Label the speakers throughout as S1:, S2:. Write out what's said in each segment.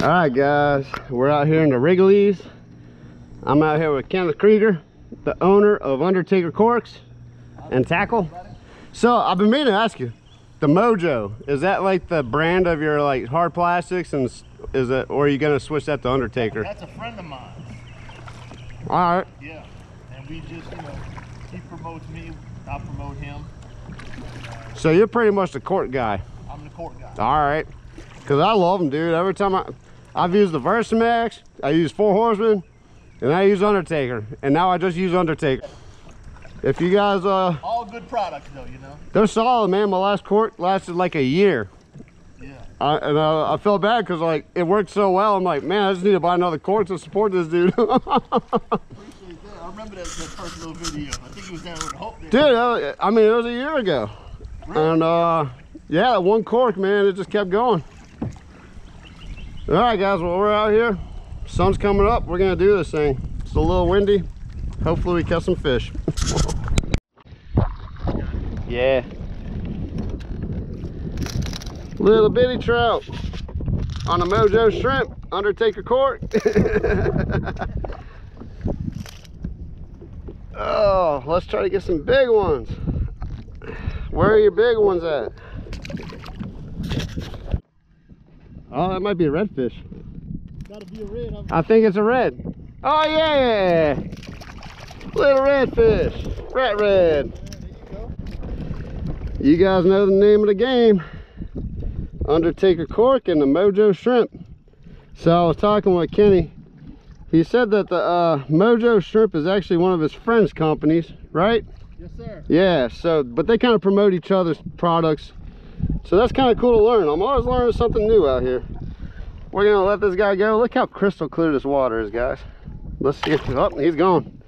S1: All right, guys, we're out here in the Rigolets. I'm out here with Kenneth Kreeger, the owner of Undertaker Corks and Tackle. So I've been meaning to ask you, the Mojo, is that like the brand of your like hard plastics and is it, or are you gonna switch that to Undertaker?
S2: That's a friend of mine.
S1: All right,
S2: Yeah. And we just, you know, he promotes me, I promote him.
S1: so you're pretty much the cork guy.
S2: I'm the cork guy.
S1: All right, cause I love them, dude. Every time I, I've used the Versamax, I use Four Horsemen, and I use Undertaker, and now I just use Undertaker. If you guys, uh,
S2: All good products though, you know?
S1: they're solid, man. My last cork lasted like a year.
S2: Yeah.
S1: I, and uh, I felt bad because like it worked so well. I'm like, man, I just need to buy another cork to support this dude. dude,
S2: I remember that, that first little video. I think he was down with Hope there.
S1: uh, I mean, it was a year ago, and uh, yeah, one cork, man, it just kept going. All right, guys, well we're out here. Sun's coming up. We're gonna do this thing. It's a little windy. Hopefully, we catch some fish. yeah. Little bitty trout on a Mojo shrimp, Undertaker cork. oh, let's try to get some big ones. Where are your big ones at? Oh, that might be a redfish.
S2: Gotta be a red. I'm
S1: I think it's a red. Oh yeah! Little redfish. Rat red.
S2: you.
S1: You guys know the name of the game. Undertaker Cork and the Mojo Shrimp. So I was talking with Kenny. He said that the uh, Mojo Shrimp is actually one of his friend's companies, right?
S2: Yes, sir.
S1: Yeah, so, but they kind of promote each other's products. So that's kind of cool to learn. I'm always learning something new out here. We're gonna let this guy go. Look how crystal clear this water is, guys. Let's see if, oh, he's gone.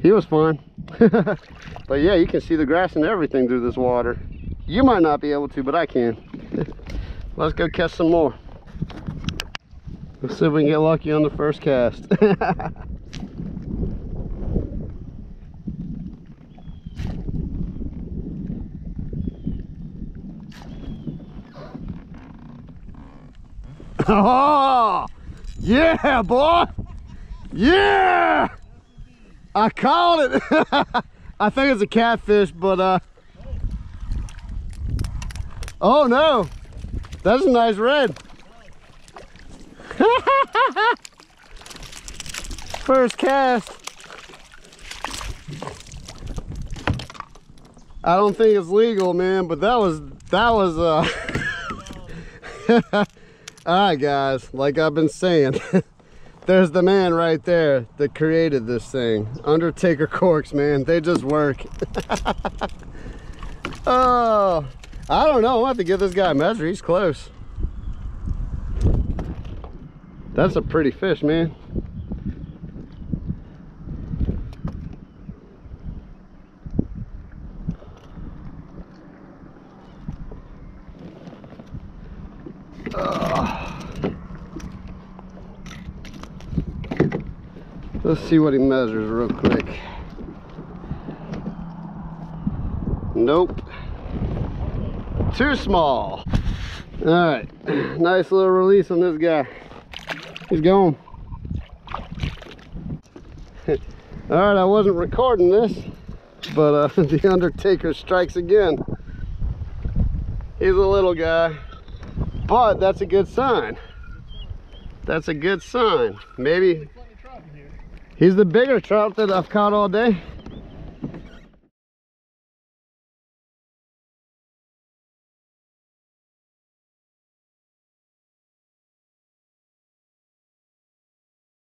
S1: He was fine. but yeah, you can see the grass and everything through this water. You might not be able to, but I can. Let's go catch some more. Let's see if we can get lucky on the first cast. Oh, yeah, boy. Yeah. I called it. I think it's a catfish, but uh. Oh no, that's a nice red. First cast. I don't think it's legal, man, but that was that was uh. All right, guys, like I've been saying, there's the man right there that created this thing. Undertaker corks, man, they just work. oh, I don't know. I'll have to give this guy a measure. He's close. That's a pretty fish, man. Oh. Let's see what he measures real quick. Nope. Too small. All right, nice little release on this guy. He's gone. All right, I wasn't recording this, but uh, the Undertaker strikes again. He's a little guy, but that's a good sign. That's a good sign. Maybe
S2: Plenty of trout in here.
S1: He's the bigger trout that I've caught all day.